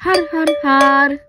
हर हर हार।